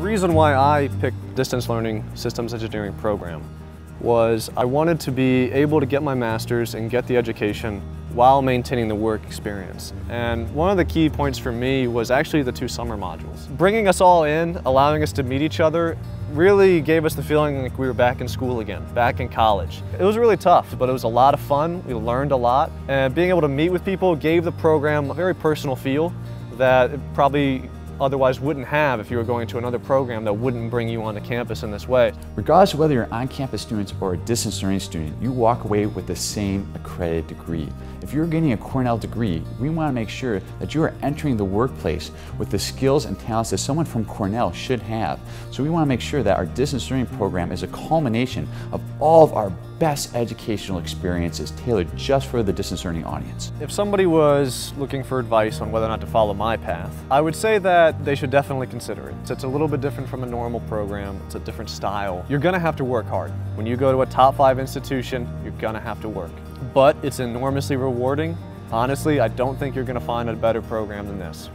reason why I picked distance learning systems engineering program was I wanted to be able to get my master's and get the education while maintaining the work experience. And one of the key points for me was actually the two summer modules. Bringing us all in, allowing us to meet each other, really gave us the feeling like we were back in school again, back in college. It was really tough, but it was a lot of fun. We learned a lot. And being able to meet with people gave the program a very personal feel that probably otherwise wouldn't have if you were going to another program that wouldn't bring you onto campus in this way. Regardless of whether you're on-campus students or a distance learning student, you walk away with the same accredited degree. If you're getting a Cornell degree, we want to make sure that you are entering the workplace with the skills and talents that someone from Cornell should have. So we want to make sure that our distance learning program is a culmination of all of our best educational experiences tailored just for the distance learning audience. If somebody was looking for advice on whether or not to follow my path, I would say that they should definitely consider it. So it's a little bit different from a normal program. It's a different style. You're gonna have to work hard. When you go to a top five institution, you're gonna have to work. But it's enormously rewarding. Honestly, I don't think you're gonna find a better program than this.